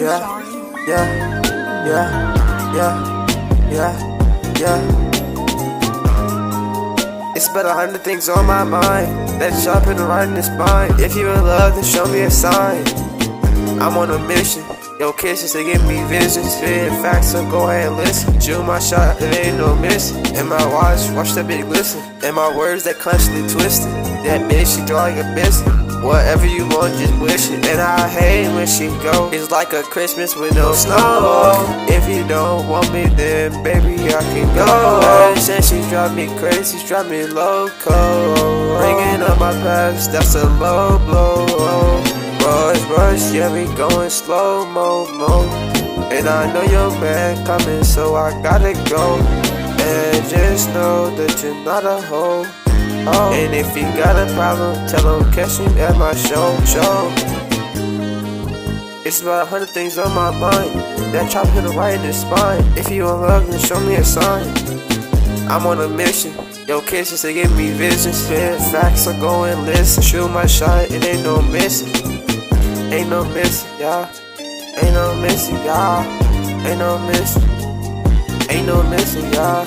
yeah, yeah, yeah, yeah, yeah, yeah. It's about a hundred things on my mind That sharpen the right in the spine If you in love, then show me a sign. I'm on a mission. Yo, kisses, they give me visions. Spitting facts, so go ahead and listen. Shoot my shot, there ain't no missing. And my watch, watch that big glisten. And my words that constantly twisted. That bitch, she draw like a biscuit Whatever you want, just. And I hate when she go. It's like a Christmas with no snow. If you don't want me, then baby, I can go. Ever since she drive me crazy, she drive me loco. Bringing up my past, that's a low blow. Rush, rush, yeah, we going slow mo. And I know your man coming, so I gotta go. And just know that you're not a hoe. Oh. And if you got a problem, tell him catch me at my show, show. It's about a hundred things on my mind That chop hit the right in the spine. If you in love, then show me a sign. I'm on a mission. Yo, kisses, they give me visions. Spit facts, I go and listen. Shoot my shot, it ain't no missing. Ain't no missing, y'all Ain't no missing, y'all Ain't no missing. Ain't no missing, y'all